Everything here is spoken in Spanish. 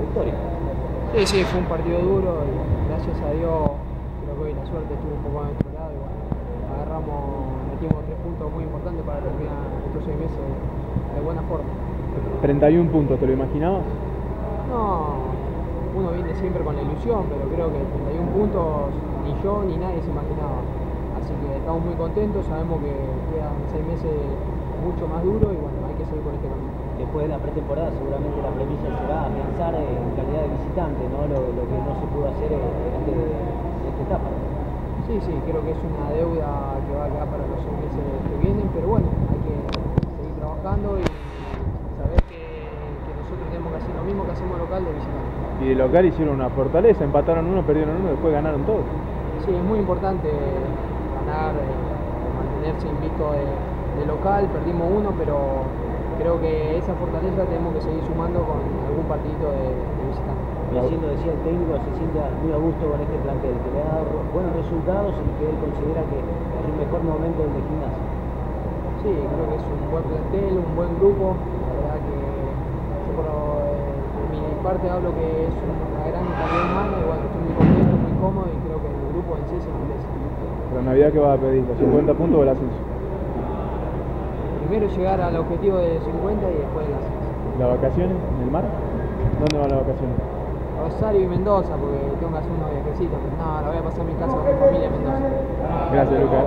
victoria. Sí, sí, fue un partido duro y gracias a Dios creo que hoy la suerte estuvo un poco a nuestro lado y bueno, agarramos, metimos tres puntos muy importantes para terminar estos seis meses de buena forma. 31 puntos, ¿te lo imaginabas? No, uno viene siempre con la ilusión, pero creo que 31 puntos ni yo ni nadie se imaginaba. Así que estamos muy contentos, sabemos que quedan seis meses mucho más duros y bueno, hay que seguir con este camino. Después de la pretemporada seguramente la premisa será pensar en calidad de visitante, ¿no? lo, lo que no se pudo hacer en, este, en esta etapa. Sí, sí, creo que es una deuda que va a quedar para los seis meses que vienen, pero bueno, hay que seguir trabajando y saber que, que nosotros tenemos que hacer lo mismo que hacemos local de visitante. Y de local hicieron una fortaleza, empataron uno, perdieron uno, después ganaron todos. Sí, es muy importante ganar, eh, mantenerse invicto de, de local, perdimos uno, pero creo que esa fortaleza tenemos que seguir sumando con algún partidito de, de visitante. Recién lo decía el técnico, se siente muy a gusto con este plantel, que le ha dado buenos resultados y que él considera que es el mejor momento del de gimnasia. Sí, creo que es un buen plantel, un buen grupo. La verdad que yo por, por mi parte hablo que es una gran calidad humana y bueno, estoy muy contento, muy cómodo y creo que el grupo en sí se merece. Pero Navidad, ¿qué vas a pedir? ¿Los 50 puntos o el ascenso? Primero llegar al objetivo de 50 y después el ascenso. ¿Las vacaciones en el mar? ¿Dónde van las vacaciones? Rosario y Mendoza, porque tengo que hacer unos viajecitos. No, la voy a pasar a mi casa con mi familia en Mendoza. Gracias, Lucas.